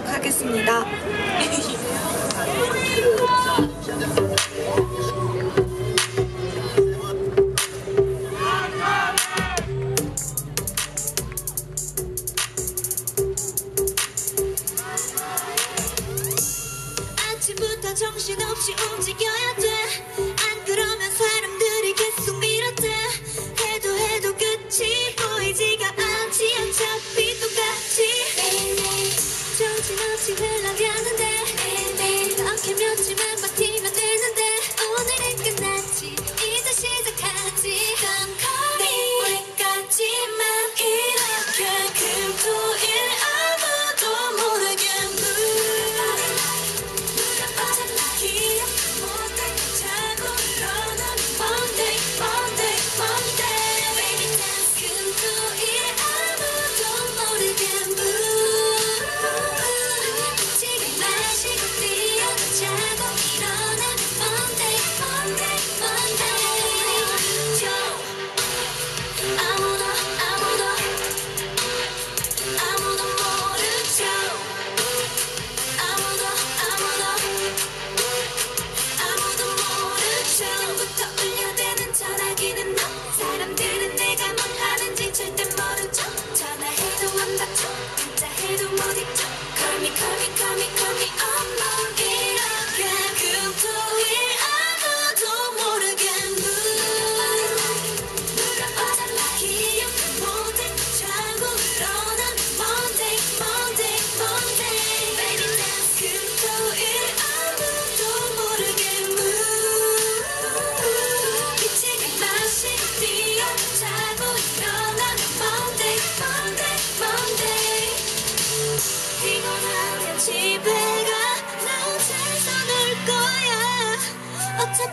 해보도록 하겠습니다. 아침부터 정신없이 움직여야 돼 merci, merci.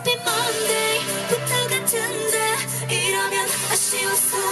Happy Monday 부터 같은데 이러면 아쉬웠어.